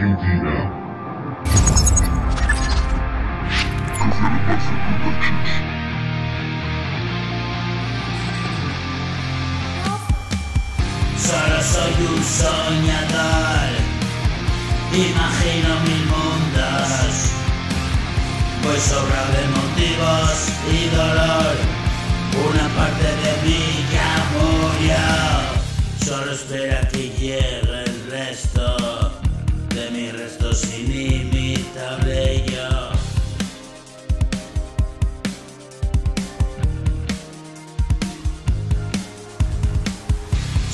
Argentina. Solo soy un soñador, imagino mil mundos. Voy sobrado de motivos y dolor, una parte de mí ya murió. Solo espera que sin inimitable.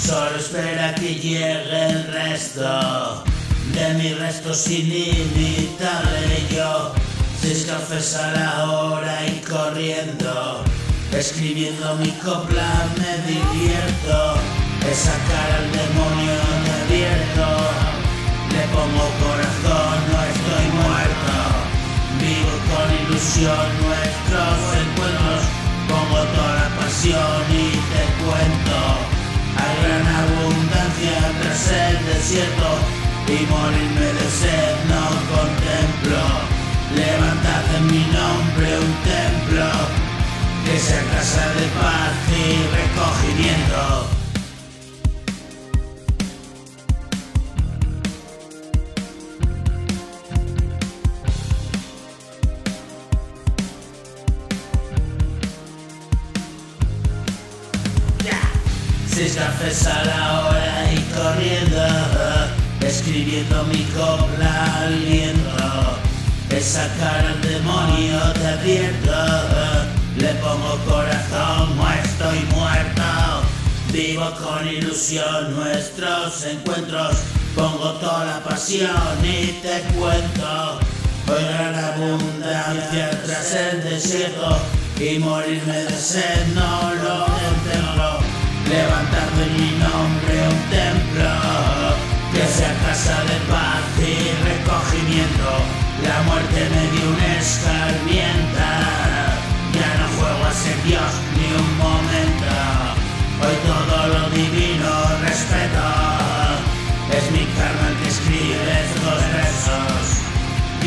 Solo espera que llegue el resto de mi resto sin inimitable yo. La hora y corriendo, escribiendo mi copla me divierto. Esa nuestros encuentros, pongo toda la pasión y te cuento. Hay gran abundancia tras el desierto y morirme de sed no contemplo. Levantad en mi nombre un templo que sea casa de paz y recogimiento. Seis cafés a la hora y corriendo, escribiendo mi copla al viento. Esa cara al demonio te advierto, le pongo corazón, no estoy muerto. Vivo con ilusión nuestros encuentros, pongo toda la pasión y te cuento. Hoy gran abundancia tras el desierto y morirme de sed no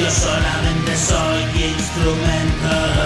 Solamente soy instrumento.